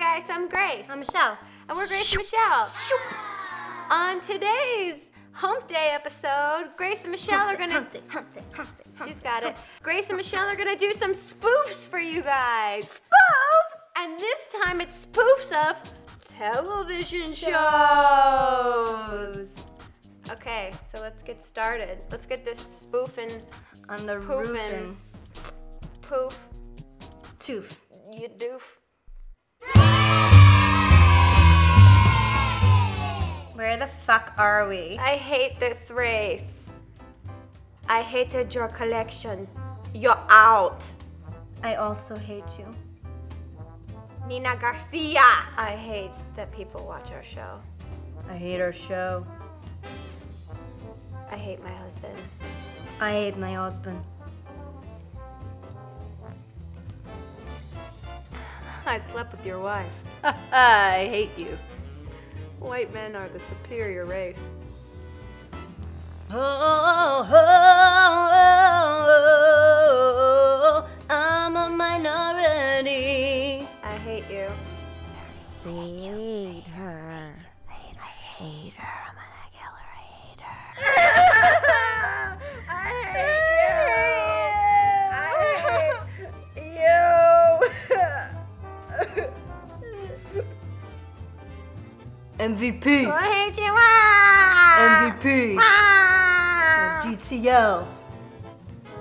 guys, I'm Grace. I'm Michelle. and we're Grace and Michelle. On today's Hump Day episode, Grace and Michelle are gonna. Hump day, hump day, hump day, hump She's got it. Grace and Michelle are gonna do some spoofs for you guys. Spoofs? And this time it's spoofs of television shows. Okay, so let's get started. Let's get this spoofing On the Poopin'. roofing. poof Tooth. you doof. Fuck are we? I hate this race. I hated your collection. You're out. I also hate you. Nina Garcia. I hate that people watch our show. I hate our show. I hate my husband. I hate my husband. I slept with your wife. I hate you. White men are the superior race. Oh, oh, oh, I'm a minority. I hate you. Hate her. I hate, I hate her. I'm gonna her. MVP. I hate you. MVP. GTO.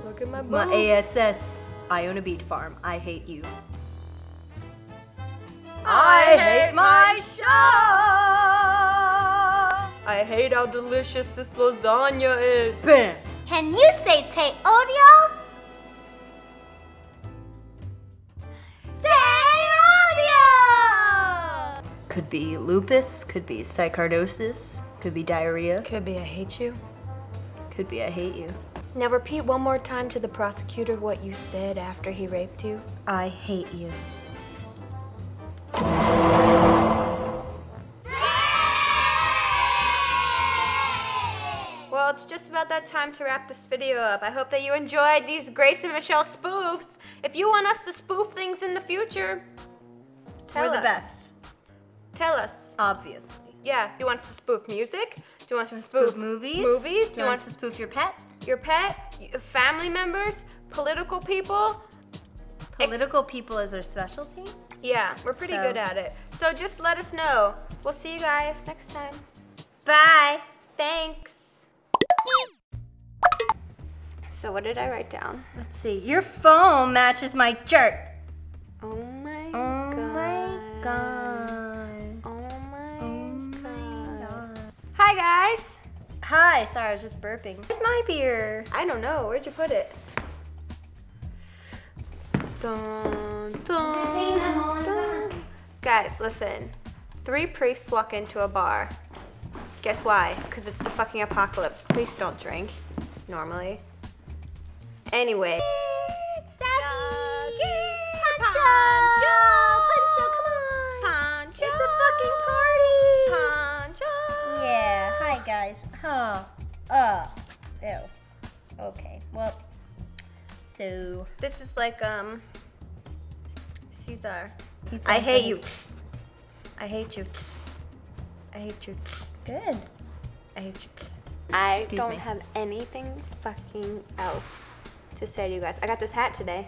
Look at my My. ASS. I own a beet farm. I hate you. I hate my show. I hate how delicious this lasagna is. Bam. Can you say te odio? Could be lupus. Could be psychosis. Could be diarrhea. Could be I hate you. Could be I hate you. Now repeat one more time to the prosecutor what you said after he raped you. I hate you. Well, it's just about that time to wrap this video up. I hope that you enjoyed these Grace and Michelle spoofs. If you want us to spoof things in the future, tell We're the best. Tell us. Obviously. Yeah, Do you want us to spoof music? Do you want us to Spoof spoof movies. Movies? Do you want to spoof your pet? your pet, family members, political people? Political people is our specialty. Yeah, we're pretty So- good at it. So just let us know. We'll see you guys next time. Bye. Thanks. So what did I write down? Let's see. Your phone matches my shirt. Hi. Sorry, I was just burping. Where's my beer? I don't know. Where'd you put it? Dun, dun, dun. Guys, listen. Three priests walk into a bar. Guess why? Because it's the fucking apocalypse. Priests don't drink normally. Anyway. Doggy, Pancho, Oh. Oh. Ew. Okay. Well. So. This is like um Caesar. He's I hate you. I hate you. I hate you. Good. I hate you. I Excuse don't me. have anything fucking else to say to you guys. I got this hat today.